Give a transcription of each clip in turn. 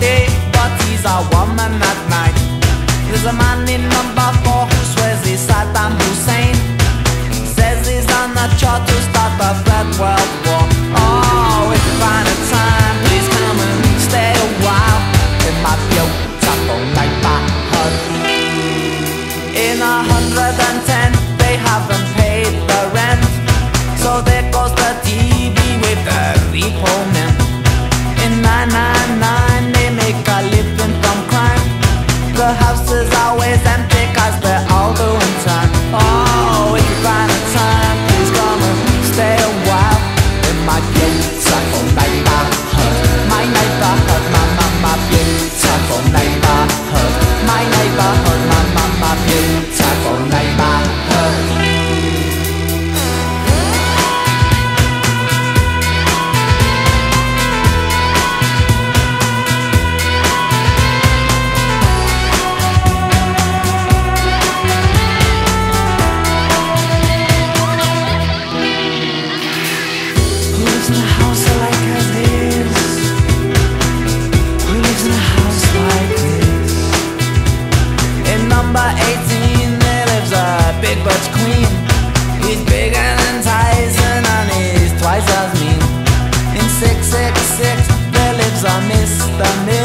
day, but he's a woman at night. There's a man in number four who swears he's Saddam Hussein. Says he's on a chart to start the third world war. Oh, if you find a time, please come and stay a while in my beautiful night by her. In a hundred number 18 There lives a big butch queen He's bigger than Tyson and he's twice as mean In 666 there lives a Mr. Mr.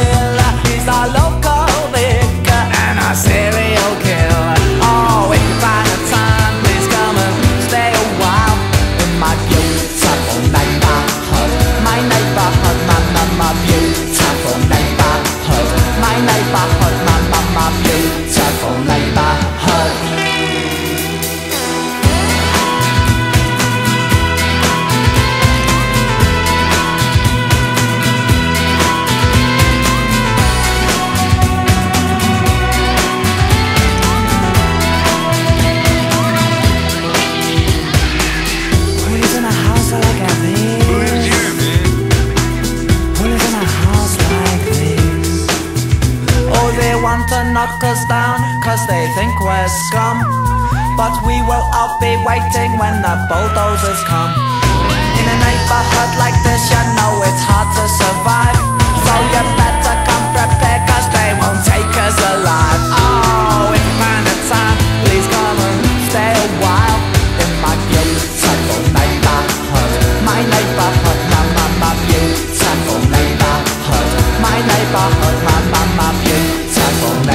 knock us down Cause they think we're scum. But we will all be waiting when the bulldozers come. In a neighborhood like this you know it's hard to survive. So you better come prepared cause they won't take us alive. Oh, if you find a time, please come and stay a while. In my beautiful neighborhood. My neighborhood, my, my, my beautiful neighborhood. My neighborhood, my, my, my beautiful neighborhood